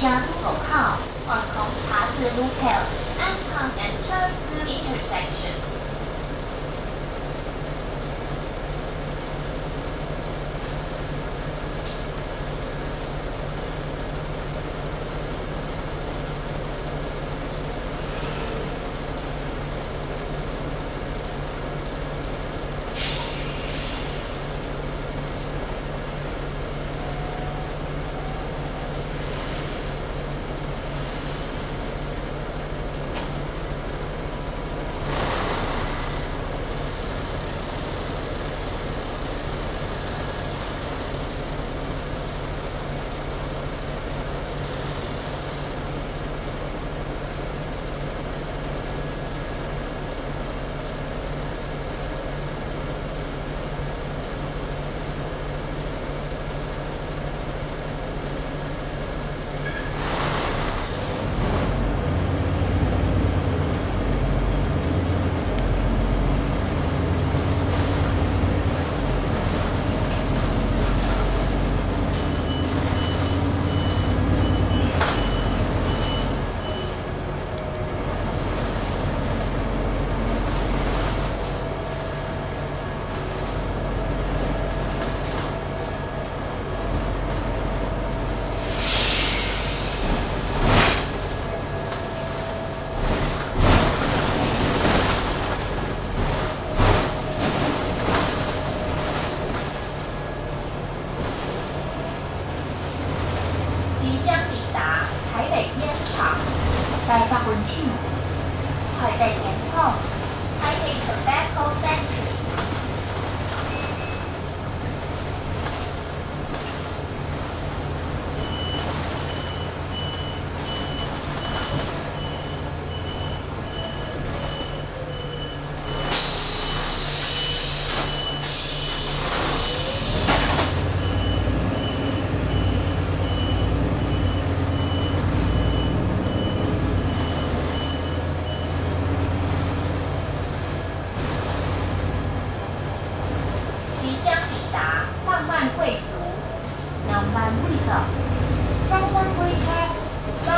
江津路口，航空岔子路口，安康银州路 intersection。待发温器，快带烟囱，贵族 number 高推车高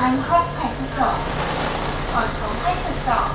安康派出所。安康派出所。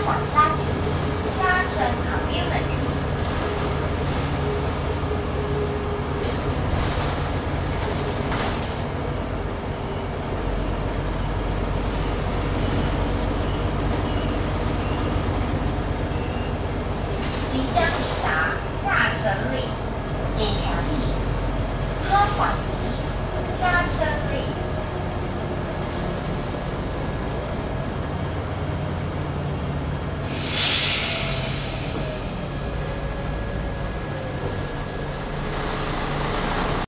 赏山景，家城旁边的。